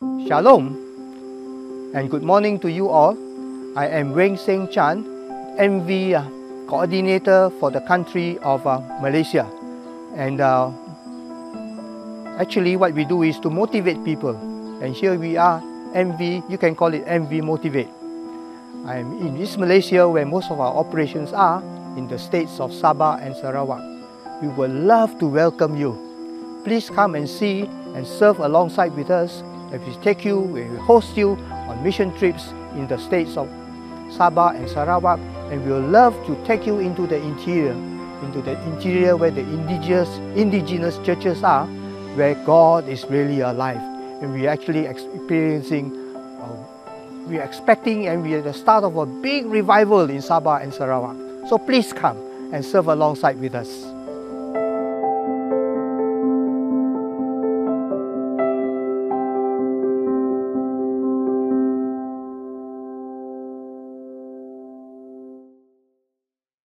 Shalom and good morning to you all. I am Weng Seng Chan, MV uh, coordinator for the country of uh, Malaysia. And uh, actually what we do is to motivate people. And here we are, MV, you can call it MV Motivate. I'm in East Malaysia where most of our operations are in the states of Sabah and Sarawak. We would love to welcome you. Please come and see and serve alongside with us we take you, we host you on mission trips in the states of Sabah and Sarawak and we will love to take you into the interior, into the interior where the indigenous, indigenous churches are, where God is really alive and we are actually experiencing, uh, we are expecting and we are at the start of a big revival in Sabah and Sarawak. So please come and serve alongside with us.